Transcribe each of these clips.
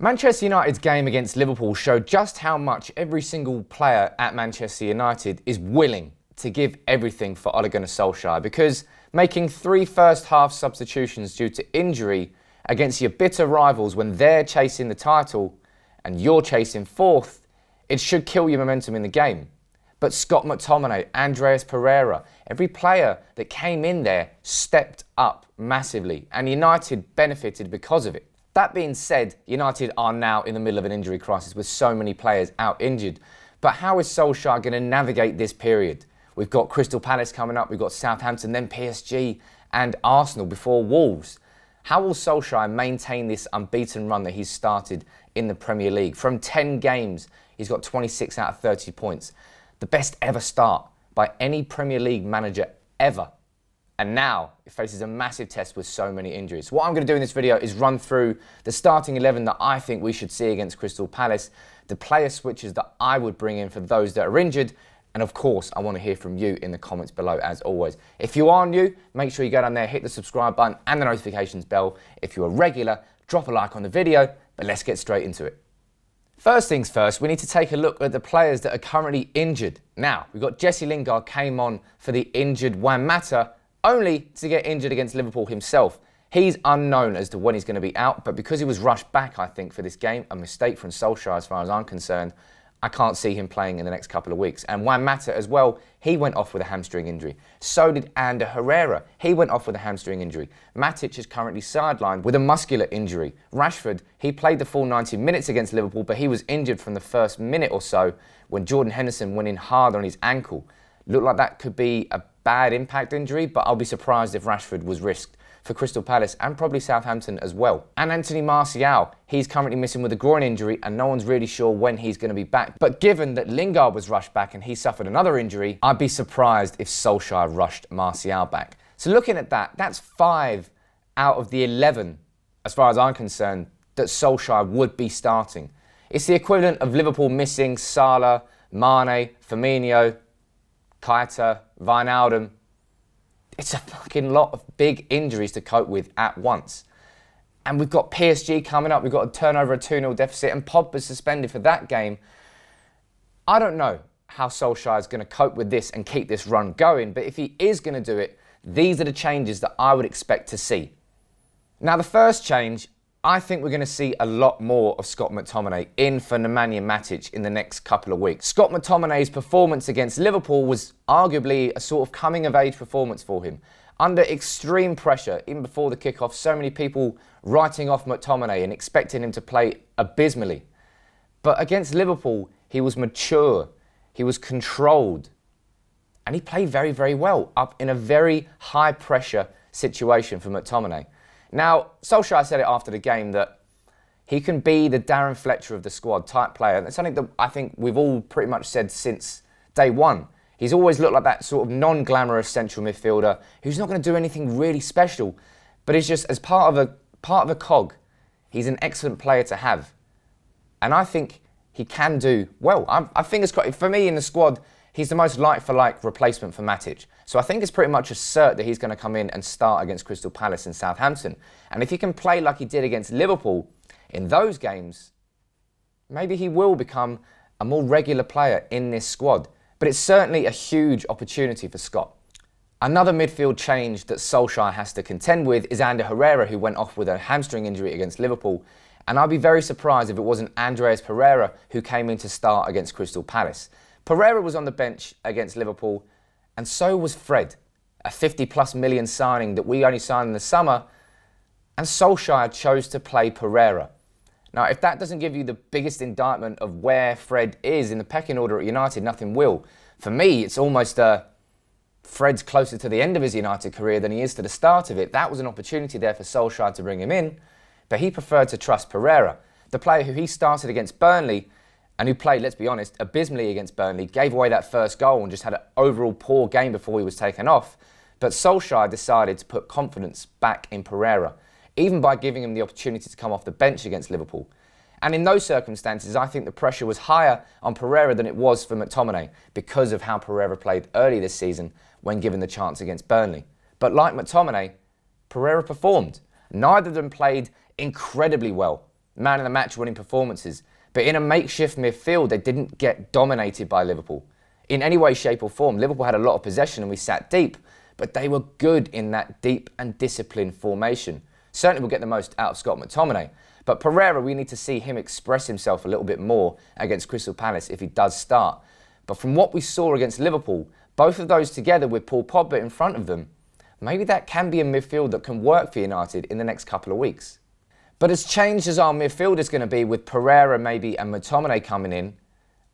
Manchester United's game against Liverpool showed just how much every single player at Manchester United is willing to give everything for Ole Gunnar Solskjaer because making three first half substitutions due to injury against your bitter rivals when they're chasing the title and you're chasing fourth, it should kill your momentum in the game. But Scott McTominay, Andreas Pereira, every player that came in there stepped up massively and United benefited because of it. That being said, United are now in the middle of an injury crisis with so many players out injured. But how is Solskjaer going to navigate this period? We've got Crystal Palace coming up, we've got Southampton, then PSG and Arsenal before Wolves. How will Solskjaer maintain this unbeaten run that he's started in the Premier League? From 10 games, he's got 26 out of 30 points. The best ever start by any Premier League manager ever. And now it faces a massive test with so many injuries. What I'm going to do in this video is run through the starting 11 that I think we should see against Crystal Palace, the player switches that I would bring in for those that are injured, and of course, I want to hear from you in the comments below as always. If you are new, make sure you go down there, hit the subscribe button and the notifications bell. If you're a regular, drop a like on the video, but let's get straight into it. First things first, we need to take a look at the players that are currently injured. Now, we've got Jesse Lingard came on for the injured Juan Mata only to get injured against Liverpool himself. He's unknown as to when he's going to be out, but because he was rushed back, I think, for this game, a mistake from Solskjaer as far as I'm concerned, I can't see him playing in the next couple of weeks. And Juan Mata as well, he went off with a hamstring injury. So did Ander Herrera. He went off with a hamstring injury. Matic is currently sidelined with a muscular injury. Rashford, he played the full 90 minutes against Liverpool, but he was injured from the first minute or so when Jordan Henderson went in hard on his ankle. Looked like that could be a bad impact injury, but I'll be surprised if Rashford was risked for Crystal Palace and probably Southampton as well. And Anthony Martial, he's currently missing with a groin injury and no one's really sure when he's going to be back. But given that Lingard was rushed back and he suffered another injury, I'd be surprised if Solskjaer rushed Martial back. So looking at that, that's five out of the 11, as far as I'm concerned, that Solskjaer would be starting. It's the equivalent of Liverpool missing Salah, Mane, Firmino, Keita, Wijnaldum. It's a fucking lot of big injuries to cope with at once. And we've got PSG coming up. We've got a turnover a 2 0 deficit, and Pogba's suspended for that game. I don't know how Solskjaer is going to cope with this and keep this run going, but if he is going to do it, these are the changes that I would expect to see. Now, the first change I think we're going to see a lot more of Scott McTominay in for Nemanja Matic in the next couple of weeks. Scott McTominay's performance against Liverpool was arguably a sort of coming of age performance for him. Under extreme pressure, even before the kickoff, so many people writing off McTominay and expecting him to play abysmally. But against Liverpool, he was mature, he was controlled, and he played very, very well up in a very high pressure situation for McTominay. Now, Solskjaer said it after the game that he can be the Darren Fletcher of the squad type player. That's something that I think we've all pretty much said since day one. He's always looked like that sort of non-glamorous central midfielder who's not going to do anything really special, but he's just as part of a part of a cog. He's an excellent player to have, and I think he can do well. I, I think it's for me in the squad. He's the most like for like replacement for Matic. So I think it's pretty much a cert that he's going to come in and start against Crystal Palace and Southampton. And if he can play like he did against Liverpool in those games, maybe he will become a more regular player in this squad. But it's certainly a huge opportunity for Scott. Another midfield change that Solskjaer has to contend with is Ander Herrera, who went off with a hamstring injury against Liverpool. And I'd be very surprised if it wasn't Andreas Pereira who came in to start against Crystal Palace. Pereira was on the bench against Liverpool, and so was Fred, a 50 plus million signing that we only signed in the summer, and Solskjaer chose to play Pereira. Now, if that doesn't give you the biggest indictment of where Fred is in the pecking order at United, nothing will. For me, it's almost uh, Fred's closer to the end of his United career than he is to the start of it. That was an opportunity there for Solskjaer to bring him in, but he preferred to trust Pereira, the player who he started against Burnley and who played, let's be honest, abysmally against Burnley, gave away that first goal and just had an overall poor game before he was taken off. But Solskjaer decided to put confidence back in Pereira, even by giving him the opportunity to come off the bench against Liverpool. And in those circumstances, I think the pressure was higher on Pereira than it was for McTominay because of how Pereira played early this season when given the chance against Burnley. But like McTominay, Pereira performed. Neither of them played incredibly well. man of the match winning performances. But in a makeshift midfield, they didn't get dominated by Liverpool. In any way, shape, or form, Liverpool had a lot of possession and we sat deep, but they were good in that deep and disciplined formation. Certainly, we'll get the most out of Scott McTominay. But Pereira, we need to see him express himself a little bit more against Crystal Palace if he does start. But from what we saw against Liverpool, both of those together with Paul Pogba in front of them, maybe that can be a midfield that can work for United in the next couple of weeks. But as changed as our midfield is going to be with Pereira maybe and McTominay coming in,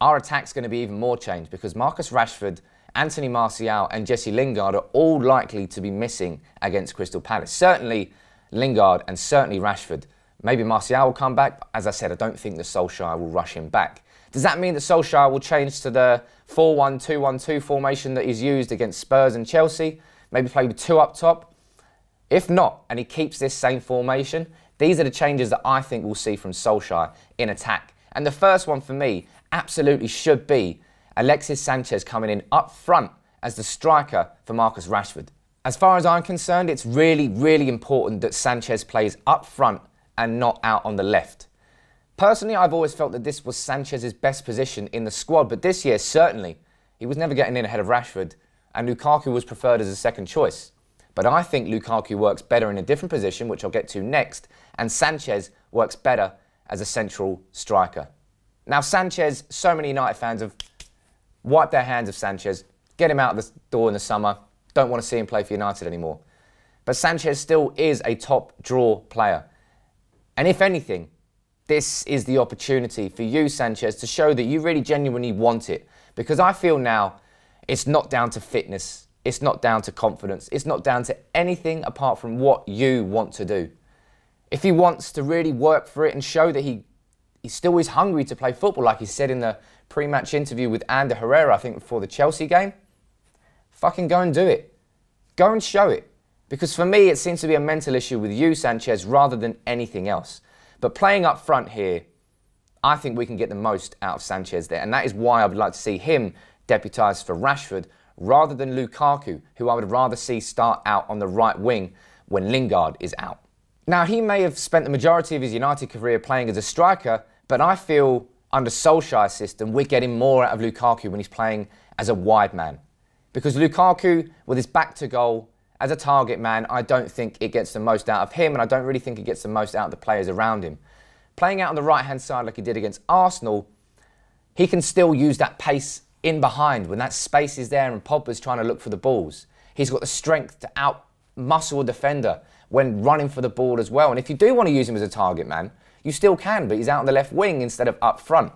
our attack's going to be even more changed because Marcus Rashford, Anthony Martial and Jesse Lingard are all likely to be missing against Crystal Palace. Certainly Lingard and certainly Rashford. Maybe Martial will come back. As I said, I don't think the Solskjaer will rush him back. Does that mean that Solskjaer will change to the 4-1-2-1-2 formation that he's used against Spurs and Chelsea? Maybe play with two up top? If not, and he keeps this same formation, these are the changes that I think we'll see from Solskjaer in attack. And the first one for me absolutely should be Alexis Sanchez coming in up front as the striker for Marcus Rashford. As far as I'm concerned, it's really, really important that Sanchez plays up front and not out on the left. Personally, I've always felt that this was Sanchez's best position in the squad, but this year, certainly, he was never getting in ahead of Rashford, and Lukaku was preferred as a second choice. But I think Lukaku works better in a different position, which I'll get to next, and Sanchez works better as a central striker. Now, Sanchez, so many United fans have wiped their hands of Sanchez, get him out of the door in the summer, don't want to see him play for United anymore. But Sanchez still is a top draw player. And if anything, this is the opportunity for you, Sanchez, to show that you really genuinely want it. Because I feel now it's not down to fitness, it's not down to confidence, it's not down to anything apart from what you want to do. If he wants to really work for it and show that he, he still is hungry to play football, like he said in the pre match interview with Ander Herrera, I think before the Chelsea game, fucking go and do it. Go and show it. Because for me, it seems to be a mental issue with you, Sanchez, rather than anything else. But playing up front here, I think we can get the most out of Sanchez there. And that is why I would like to see him deputised for Rashford rather than Lukaku, who I would rather see start out on the right wing when Lingard is out. Now, he may have spent the majority of his United career playing as a striker, but I feel under Solskjaer's system, we're getting more out of Lukaku when he's playing as a wide man. Because Lukaku, with his back to goal, as a target man, I don't think it gets the most out of him, and I don't really think it gets the most out of the players around him. Playing out on the right hand side like he did against Arsenal, he can still use that pace in behind when that space is there and Pogba's trying to look for the balls. He's got the strength to out muscle a defender when running for the ball as well. And if you do want to use him as a target man, you still can, but he's out on the left wing instead of up front.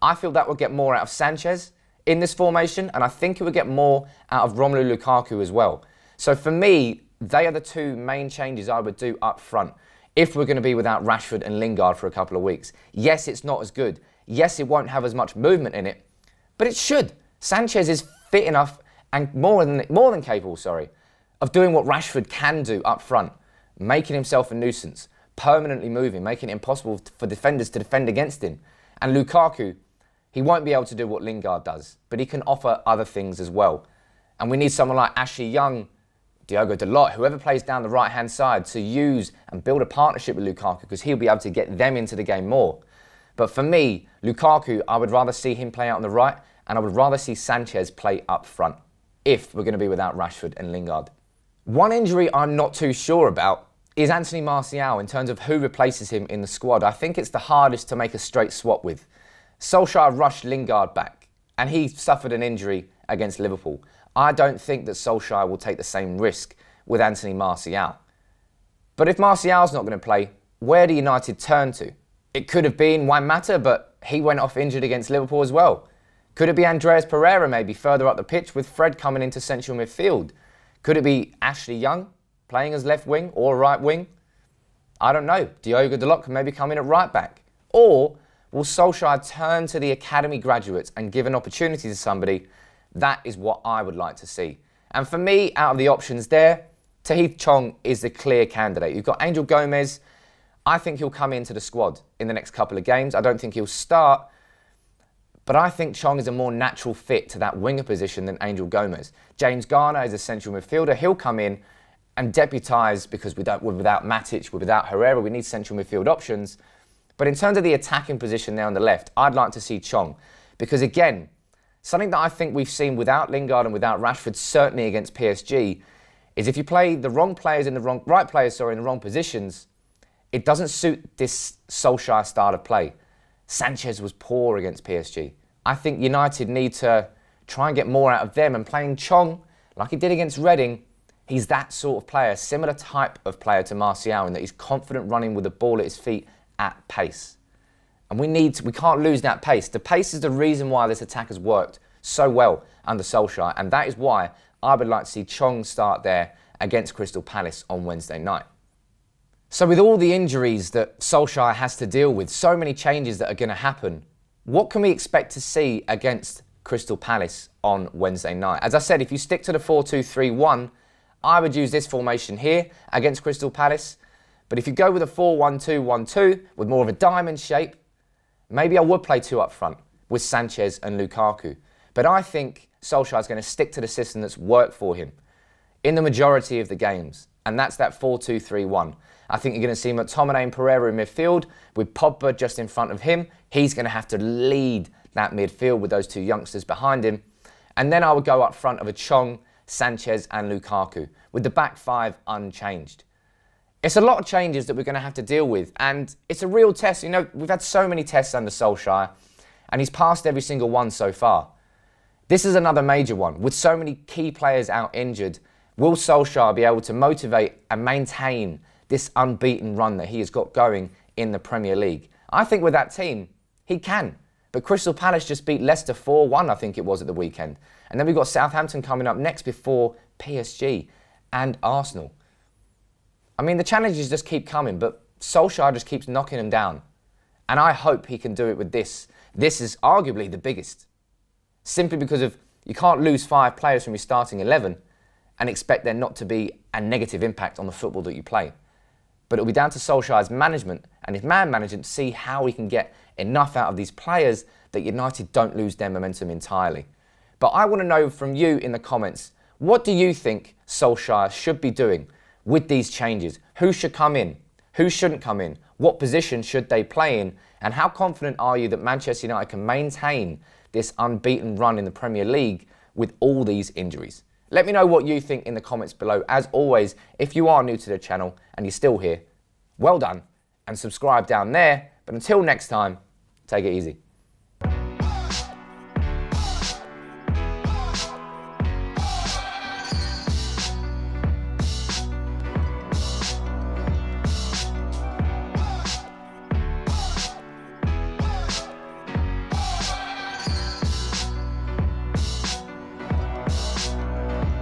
I feel that would get more out of Sanchez in this formation, and I think it would get more out of Romelu Lukaku as well. So for me, they are the two main changes I would do up front if we're going to be without Rashford and Lingard for a couple of weeks. Yes, it's not as good. Yes, it won't have as much movement in it, but it should. Sanchez is fit enough and more than more than capable, sorry, of doing what Rashford can do up front, making himself a nuisance, permanently moving, making it impossible for defenders to defend against him. And Lukaku, he won't be able to do what Lingard does, but he can offer other things as well. And we need someone like Ashley Young Diogo Dalot, whoever plays down the right hand side, to use and build a partnership with Lukaku because he'll be able to get them into the game more. But for me, Lukaku, I would rather see him play out on the right and I would rather see Sanchez play up front if we're going to be without Rashford and Lingard. One injury I'm not too sure about is Anthony Martial in terms of who replaces him in the squad. I think it's the hardest to make a straight swap with. Solskjaer rushed Lingard back and he suffered an injury against Liverpool. I don't think that Solskjaer will take the same risk with Anthony Martial. But if Martial's not going to play, where do United turn to? It could have been Juan Mata, but he went off injured against Liverpool as well. Could it be Andreas Pereira maybe further up the pitch with Fred coming into central midfield? Could it be Ashley Young playing as left wing or right wing? I don't know. Diogo Dalot can maybe come in at right back. Or will Solskjaer turn to the academy graduates and give an opportunity to somebody that is what I would like to see. And for me, out of the options there, Tahith Chong is the clear candidate. You've got Angel Gomes. I think he'll come into the squad in the next couple of games. I don't think he'll start, but I think Chong is a more natural fit to that winger position than Angel Gomes. James Garner is a central midfielder. He'll come in and deputise because we don't, we're without Matic, we're without Herrera. We need central midfield options. But in terms of the attacking position there on the left, I'd like to see Chong. Because again, something that I think we've seen without Lingard and without Rashford, certainly against PSG, is if you play the wrong players in the wrong right players, sorry, in the wrong positions, it doesn't suit this Solskjaer style of play. Sanchez was poor against PSG. I think United need to try and get more out of them and playing Chong like he did against Reading. He's that sort of player, similar type of player to Martial in that he's confident running with the ball at his feet at pace. And we need to, we can't lose that pace. The pace is the reason why this attack has worked so well under Solskjaer, and that is why I would like to see Chong start there against Crystal Palace on Wednesday night. So with all the injuries that Solskjaer has to deal with, so many changes that are going to happen, what can we expect to see against Crystal Palace on Wednesday night? As I said, if you stick to the 4-2-3-1, I would use this formation here against Crystal Palace. But if you go with a 4-1-2-1-2 with more of a diamond shape, maybe I would play two up front with Sanchez and Lukaku. But I think Solskjaer is going to stick to the system that's worked for him in the majority of the games, and that's that 4-2-3-1. I think you're going to see McTominay and Pereira in midfield with Pogba just in front of him. He's going to have to lead that midfield with those two youngsters behind him. And then I would go up front of a Chong, Sanchez and Lukaku with the back five unchanged. It's a lot of changes that we're going to have to deal with, and it's a real test. You know, we've had so many tests under Solskjaer, and he's passed every single one so far. This is another major one. With so many key players out injured, will Solskjaer be able to motivate and maintain this unbeaten run that he has got going in the Premier League? I think with that team, he can. But Crystal Palace just beat Leicester 4 1, I think it was at the weekend. And then we've got Southampton coming up next before PSG and Arsenal. I mean, the challenges just keep coming, but Solskjaer just keeps knocking them down. And I hope he can do it with this. This is arguably the biggest. Simply because of you can't lose five players from your starting 11 and expect there not to be a negative impact on the football that you play. But it'll be down to Solskjaer's management and his man management to see how he can get enough out of these players that United don't lose their momentum entirely. But I want to know from you in the comments, what do you think Solskjaer should be doing with these changes? Who should come in? Who shouldn't come in? What position should they play in? And how confident are you that Manchester United can maintain this unbeaten run in the Premier League with all these injuries? Let me know what you think in the comments below. As always, if you are new to the channel and you're still here, well done and subscribe down there. But until next time, take it easy.